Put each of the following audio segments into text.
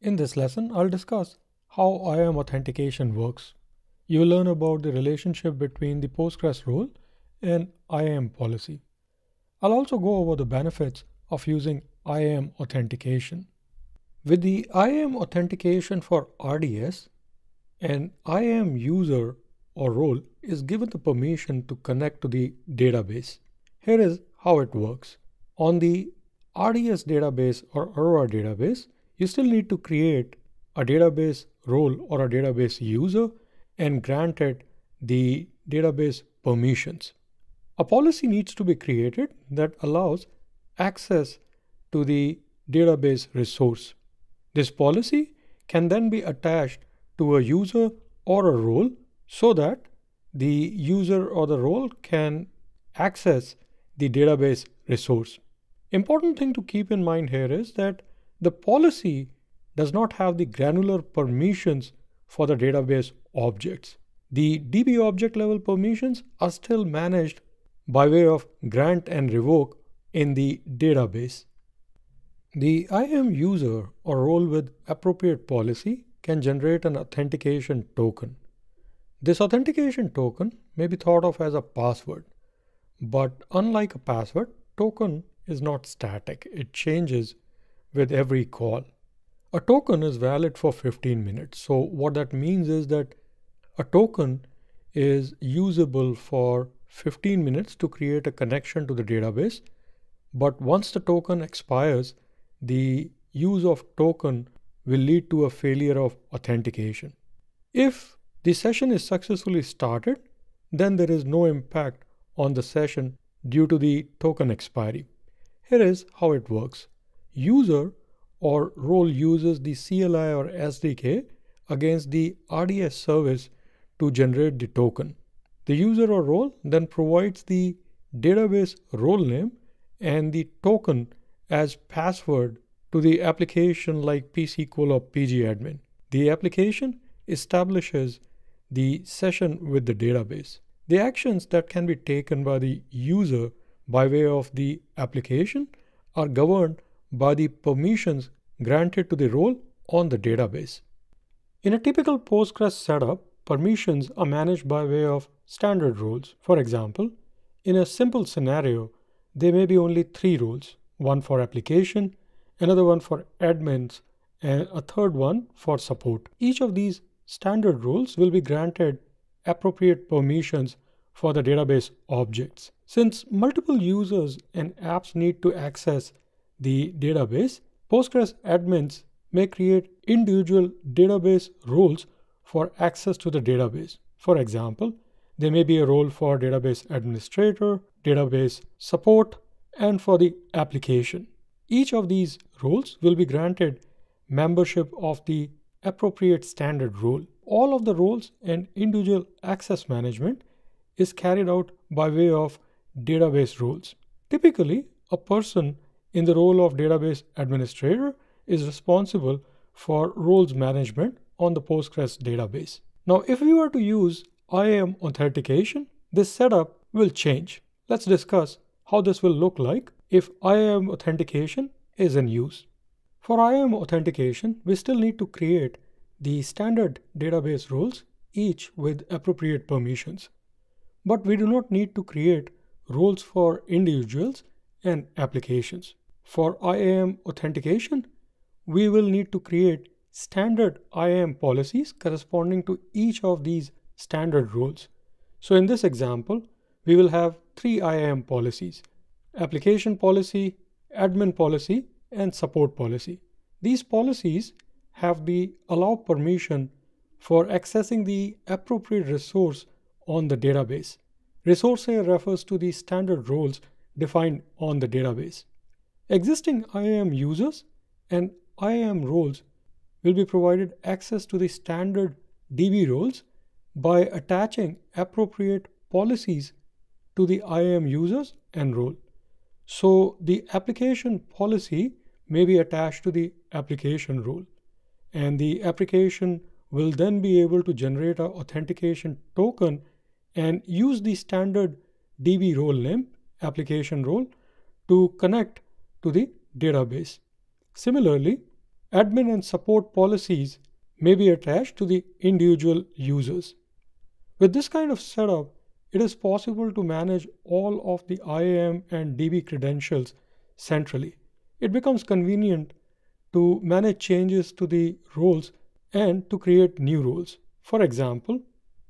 In this lesson, I'll discuss how IAM authentication works. You will learn about the relationship between the Postgres role and IAM policy. I'll also go over the benefits of using IAM authentication. With the IAM authentication for RDS, an IAM user or role is given the permission to connect to the database. Here is how it works. On the RDS database or Aurora database, you still need to create a database role or a database user and grant it the database permissions. A policy needs to be created that allows access to the database resource. This policy can then be attached to a user or a role so that the user or the role can access the database resource. Important thing to keep in mind here is that the policy does not have the granular permissions for the database objects. The DB object level permissions are still managed by way of grant and revoke in the database. The IAM user or role with appropriate policy can generate an authentication token. This authentication token may be thought of as a password, but unlike a password, token is not static. It changes with every call. A token is valid for 15 minutes. So what that means is that a token is usable for 15 minutes to create a connection to the database. But once the token expires, the use of token will lead to a failure of authentication. If the session is successfully started, then there is no impact on the session due to the token expiry. Here is how it works. User or role uses the CLI or SDK against the RDS service to generate the token. The user or role then provides the database role name and the token as password to the application like pSQL or pgadmin. The application establishes the session with the database. The actions that can be taken by the user by way of the application are governed by the permissions granted to the role on the database. In a typical Postgres setup, permissions are managed by way of standard roles. For example, in a simple scenario, there may be only three roles, one for application, another one for admins, and a third one for support. Each of these standard roles will be granted appropriate permissions for the database objects. Since multiple users and apps need to access the database, Postgres admins may create individual database roles for access to the database. For example, there may be a role for database administrator, database support, and for the application. Each of these roles will be granted membership of the appropriate standard role. All of the roles and individual access management is carried out by way of database roles. Typically, a person in the role of database administrator is responsible for roles management on the Postgres database. Now, if we were to use IAM authentication, this setup will change. Let's discuss how this will look like if IAM authentication is in use. For IAM authentication, we still need to create the standard database roles, each with appropriate permissions. But we do not need to create roles for individuals and applications. For IAM authentication, we will need to create standard IAM policies corresponding to each of these standard roles. So in this example, we will have three IAM policies, application policy, admin policy, and support policy. These policies have the allow permission for accessing the appropriate resource on the database. Resource here refers to the standard roles defined on the database. Existing IAM users and IAM roles will be provided access to the standard DB roles by attaching appropriate policies to the IAM users and role. So the application policy may be attached to the application role and the application will then be able to generate an authentication token and use the standard DB role name, application role, to connect to the database. Similarly, admin and support policies may be attached to the individual users. With this kind of setup, it is possible to manage all of the IAM and DB credentials centrally. It becomes convenient to manage changes to the roles and to create new roles. For example,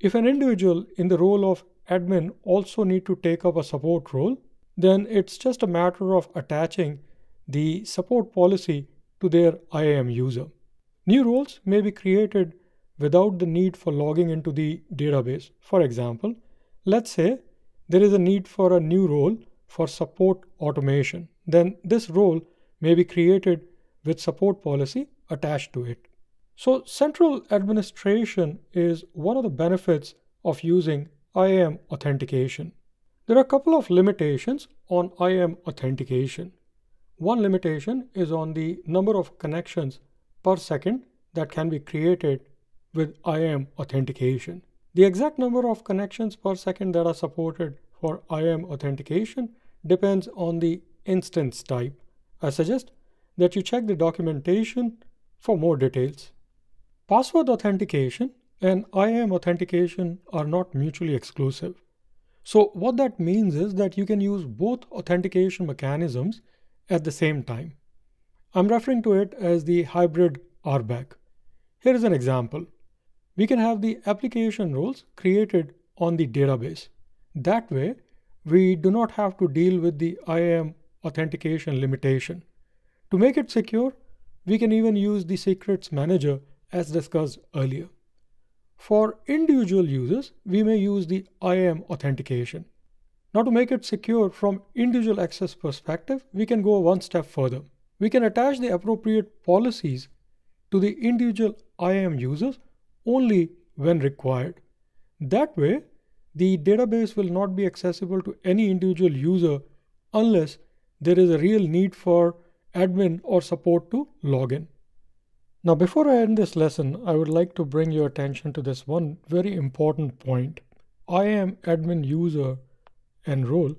if an individual in the role of admin also need to take up a support role, then it's just a matter of attaching the support policy to their IAM user. New roles may be created without the need for logging into the database. For example, let's say there is a need for a new role for support automation. Then this role may be created with support policy attached to it. So central administration is one of the benefits of using IAM authentication. There are a couple of limitations on IAM authentication. One limitation is on the number of connections per second that can be created with IAM authentication. The exact number of connections per second that are supported for IAM authentication depends on the instance type. I suggest that you check the documentation for more details. Password authentication and IAM authentication are not mutually exclusive. So what that means is that you can use both authentication mechanisms at the same time. I'm referring to it as the hybrid RBAC. Here is an example. We can have the application roles created on the database. That way, we do not have to deal with the IAM authentication limitation. To make it secure, we can even use the secrets manager as discussed earlier. For individual users, we may use the IAM authentication. Now to make it secure from individual access perspective, we can go one step further. We can attach the appropriate policies to the individual IAM users only when required. That way, the database will not be accessible to any individual user unless there is a real need for admin or support to log in. Now, before I end this lesson, I would like to bring your attention to this one very important point. IAM admin user and role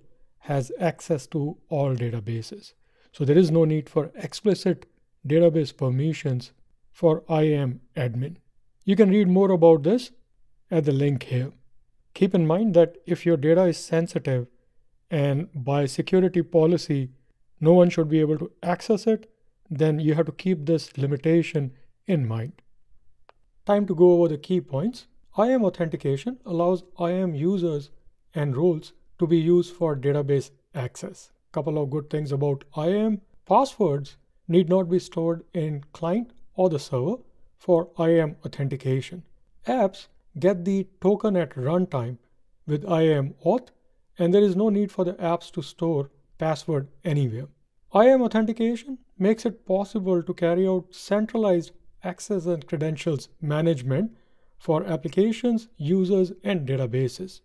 has access to all databases. So there is no need for explicit database permissions for IAM admin. You can read more about this at the link here. Keep in mind that if your data is sensitive and by security policy, no one should be able to access it, then you have to keep this limitation in mind. Time to go over the key points. IAM authentication allows IAM users and roles to be used for database access. Couple of good things about IAM. Passwords need not be stored in client or the server for IAM authentication. Apps get the token at runtime with IAM auth and there is no need for the apps to store password anywhere. IAM authentication makes it possible to carry out centralized access and credentials management for applications, users, and databases.